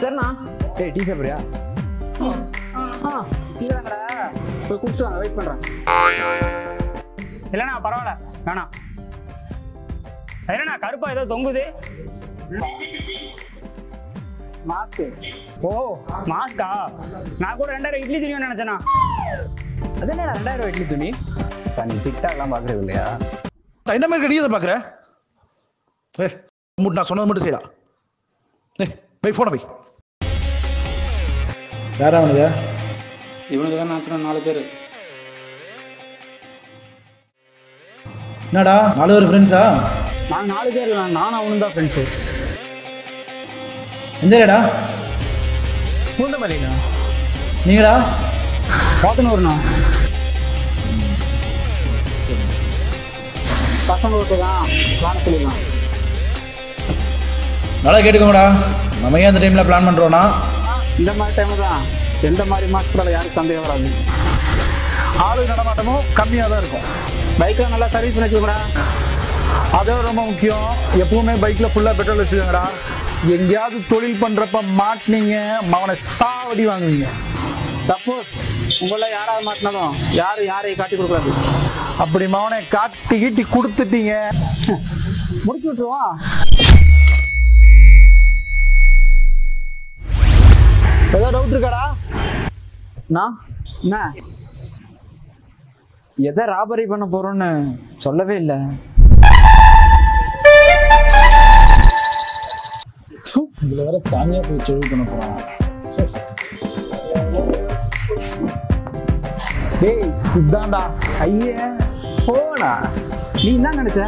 சரிண்ணா. ஏய் டீ சாப்பிட்றியா? ஆ டீ தாங்கடா போய் குடிச்சிட்டு வாங்க வெயிட் பண்ணுறேன் இல்லைண்ணா பரவாயில்ல. வேணாம். இல்லைண்ணா கருப்பா ஏதோ தொங்குது? மாஸ்க்கு ஓ மாஸ்கா நான் கூட ரெண்டாயிரம் இட்லி துணியும் நினைச்சேண்ணா. அது என்னடா ரெண்டாயிரம் இட்லி துணி? தனி டிக்டாக்லாம் பார்க்குறது இல்லையா? என்ன மாதிரி கடியதை மூட்டு நான் சொன்னது மட்டும் செய்யலாம் ஏ போய் ஃபோனை போய் யாரா அவனுங்க? இவனுக்கு தான் நான் சொன்ன நாலு பேர். என்னடா நாலு பேர் ஃப்ரெண்ட்ஸா நாங்கள் நாலு பேர் இல்லை நானும் அவனும் தான் ஃப்ரெண்ட்ஸு எந்த ஏரியாடா? பூந்தமல்லிண்ணா. நீங்கடா? பார்த்துன்னு பசங்க தான் சொல்லிடலாம் நல்லா கேட்டுக்கோங்கடா. நம்ம ஏன் அந்த டைமில் பிளான் பண்ணுறோன்னா இந்த மாதிரி டைம் தான். எந்த மாதிரி மாஸ்டரால் யாரும் சந்தேகம் வராது. ஆளு நடமாட்டமும் கம்மியாக தான் இருக்கும். பைக்கில் நல்லா சர்வீஸ் பண்ணி வச்சுக்கோடா அதுவும் ரொம்ப முக்கியம். எப்பவுமே பைக்கில் ஃபுல்லாக பெட்ரோல் வச்சுக்கோங்கடா. எங்கேயாவது தொழில் பண்ணுறப்ப மாட்டினீங்க மவனை சாவடி வாங்குவீங்க. சப்போஸ் உங்கள யாராவது மாட்டினதும் யாரும் யாரையும் காட்டி கொடுக்கூடாது அப்படி மவனை காட்டி கீட்டி கொடுத்துட்டீங்க. முடிச்சு விட்டுருவான் ஏதாவது டவுட் இருக்காடா? நான் என்ன எதை ராபரி பண்ண போறோம்னு சொல்லவே இல்லை. இதில் வேற தனியாக போய் தொழில் பண்ண போகிறான் டேய் இதான்டா. ஐயே போடா. நீ என்ன நினைச்ச?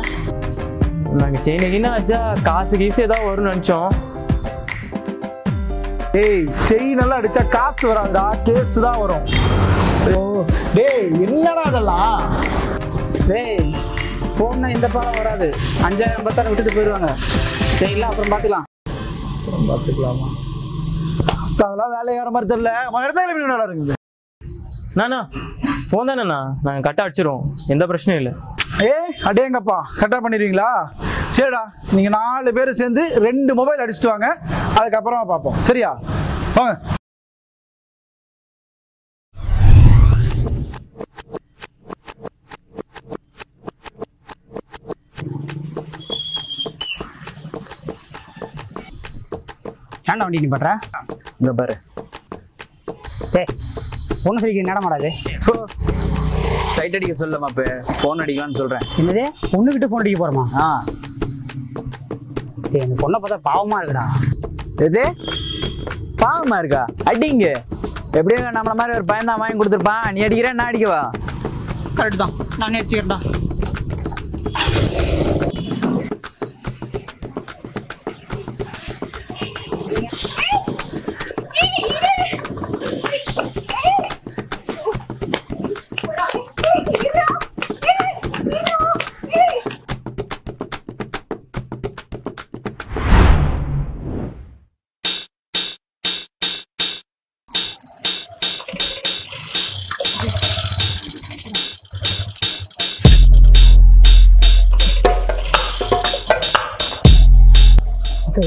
நாங்க செயின் கீன வச்சா காசு கீசு ஏதாவது வரும்னு நினைச்சோம். டேய் செயின் எல்லாம் அடிச்சா காசு வராதுடா கேஸ் தான் வரும். ஓ டேய் என்னடா அதெல்லாம் டேய் ஃபோன்னா இந்த பாலம் வராது. அஞ்சாயிரம் பத்தாயிரம் விட்டுட்டு போயிடுவாங்க. சரிங்களா அப்புறம் பார்த்துக்கலாம். பார்த்துக்கலாமா? அதெல்லாம் வேலையாகிற மாதிரி தெரியல. எடுத்தா கிளம்பி நல்லா இருக்குது? நானா? ஃபோன் தானேண்ணா நாங்கள் கட்ட அடிச்சிருவோம். எந்த பிரச்சனையும் இல்லை. ஏ அடேங்கப்பா கரெக்டாக பண்ணிடுவீங்களா? சரிடா. நீங்கள் நாலு பேர் சேர்ந்து ரெண்டு மொபைல் அடிச்சுட்டு வாங்க. அதுக்கப்புறமா பார்ப்போம். சரியா? வாங்க. ஏன்டா வண்டி நீ பண்ற? இங்க பாரு. டேய் பொண்ணு சரிக்கு நடமாடாது சைட் அடிக்க சொல்ல மாப்பே ஃபோன் அடிக்கலாம்னு சொல்கிறேன் என்னது? பொண்ணுகிட்ட ஃபோன் அடிக்க போறோமா? ஆ. இந்த பொண்ணை பார்த்தா பாவமா இருக்குடா. எது? பாவமா இருக்கா? அடிங்க. எப்படியும் நம்மள மாதிரி ஒரு பையன் தான் வாங்கி கொடுத்துருப்பான். நீ அடிக்கிற நான் அடிக்கவா? கரெக்ட் தான். நான் அடிச்சுக்கிறேன்டா.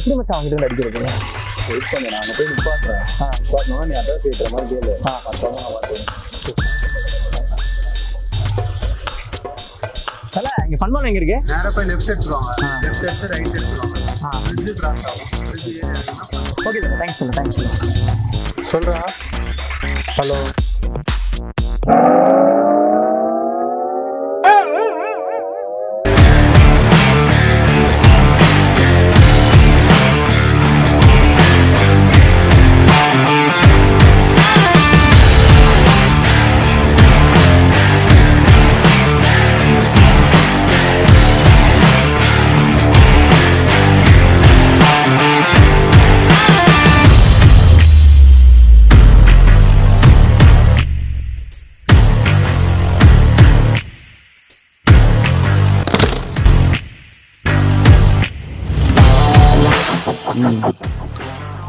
எப்படி மச்சான் வாங்கிட்டு அடிக்கிறது? வெயிட் பண்ணு நான் போய் நிப்பாட்டுறேன். ஆ. நிப்பாட்டணும் நீ அட்ரஸ் கேட்குற மாதிரி கேளு. ஆ. மற்றவங்க நான் பார்த்துக்கிறேன் தல இங்க ஃபன்மால் எங்க இருக்கு? நேராக போய் லெஃப்ட் எடுத்துருவாங்க லெஃப்ட் எடுத்து ரைட் எடுத்துருவாங்க okay sir thanks sir thanks சொல்கிறா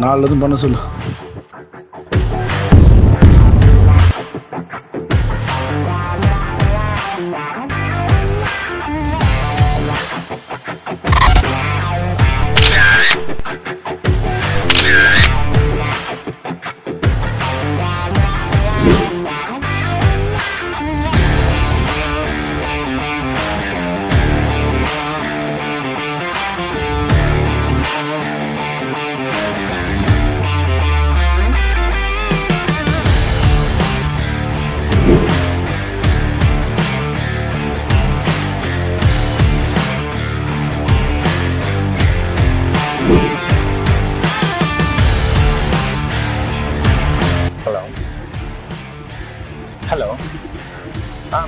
நாலு எதுவும் பண்ண சொல்லு.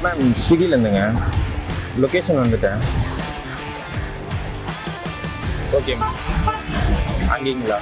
மேம் ஸ்விக்கிலேருந்துங்க லொக்கேஷன் வந்துட்டேன். ஓகே மேம் அங்கேங்களா?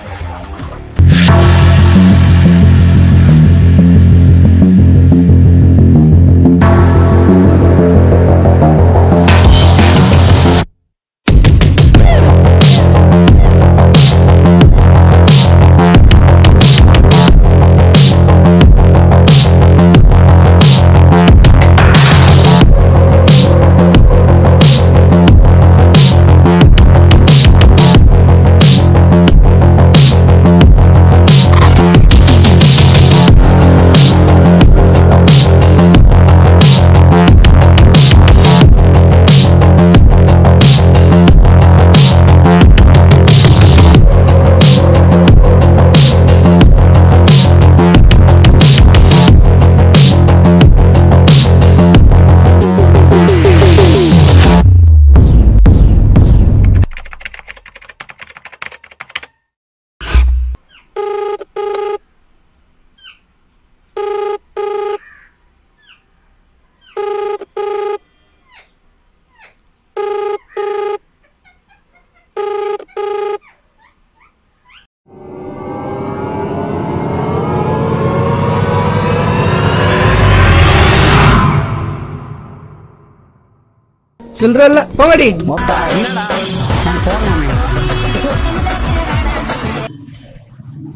சில்லற இல்ல போங்கடி.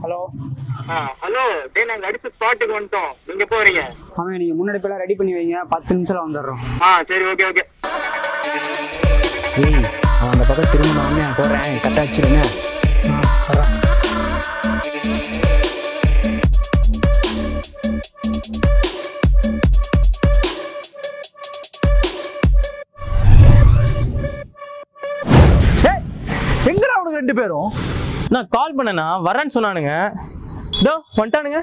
ஹலோ. ஹலோ. டேய் நாங்க அடிச்ச ஸ்பாட்டுக்கு வந்துட்டோம். நீங்க போறீங்க அவன் நீங்க முன்னாடி போய் ரெடி பண்ணி வைங்க. பத்து நிமிஷத்துல வந்துடுறோம். ஆ சரி ஓகே ஓகே ஏய் அந்த பக்கம் திரும்ப நான் வந்து போடுறேன் பேரும். நான் கால் பண்ணனா வரேன்னு சொன்னானுங்க. இதோ வந்துட்டானுங்க.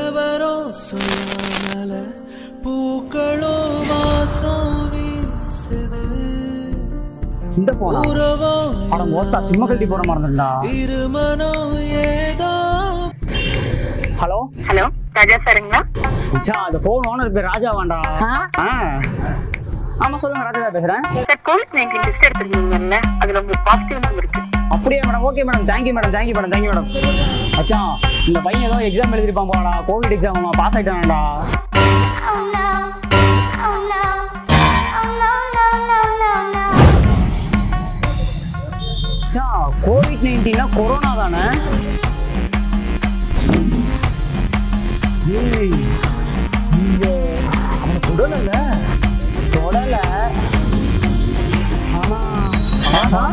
ఎవరో சொல்லாமல பூக்களோ வாசம் வீசுது இந்த போனா உறவோ அட மொத்தா சிம்ம கழட்டி போட மறந்துட்டா இருமனோ ஏதோ ஹலோ ஹலோ ராஜா சாருங்களா? மச்சான் அந்த ஃபோன் ஓனர் பேர் ராஜா வாண்டா. ஆமா சொல்லுங்க ராஜா தான் பேசுறேன். சார் கோவிட் நைன்டீன் டெஸ்ட் எடுத்துருக்கீங்கல்ல அதுல உங்களுக்கு பாசிட்டிவ் இருக்கு. அப்படியே madam okay madam thank you madam thank you madam thank you madam மச்சான் இந்த பையன் ஏதோ எக்ஸாம் எழுதிருப்பான் போடா. கோவிட் எக்ஸாம் பாஸ் ஆயிட்டான்டா. Oh no. Oh no. ஏய் இந்த தொடல. தொடல ஆனா ஆனா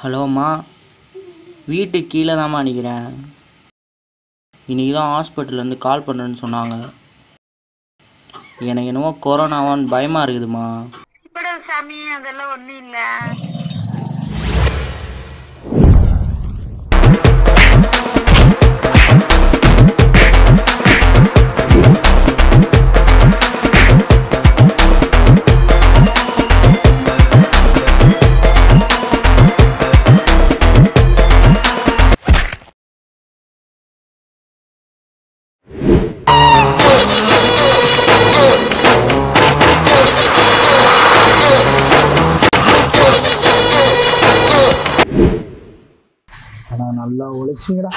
ஹலோம்மா வீட்டுக்கு கீழே தாம்மா நிற்கிறேன் இன்றைக்கி தான் ஹாஸ்பிட்டல்லேருந்து கால் பண்ணுறேன்னு சொன்னாங்க. எனக்கு என்னவோ கொரோனாவான்னு பயமா இருக்குதுமா இப்பட சாமி அதெல்லாம் ஒண்ணும் இல்ல. நல்லா உழைச்சிங்கடா